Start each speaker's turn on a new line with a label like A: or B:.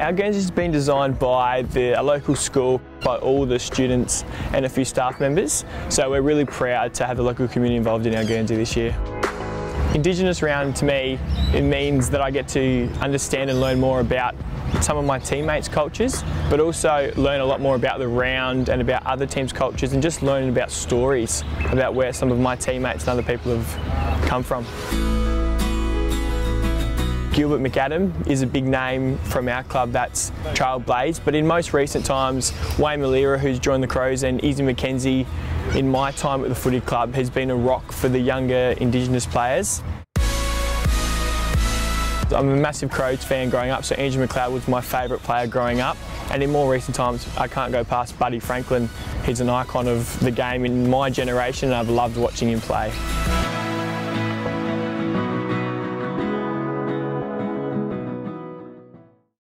A: Our games has been designed by the, a local school, by all the students and a few staff members. So we're really proud to have the local community involved in our Guernsey this year. Indigenous round to me, it means that I get to understand and learn more about some of my teammates' cultures, but also learn a lot more about the round and about other teams' cultures and just learning about stories about where some of my teammates and other people have come from. Gilbert McAdam is a big name from our club that's trailblazed, but in most recent times, Wayne Milera, who's joined the Crows, and Izzy McKenzie, in my time at the footy club, has been a rock for the younger Indigenous players. I'm a massive Crows fan growing up, so Andrew McLeod was my favourite player growing up. And in more recent times, I can't go past Buddy Franklin. He's an icon of the game in my generation, and I've loved watching him play.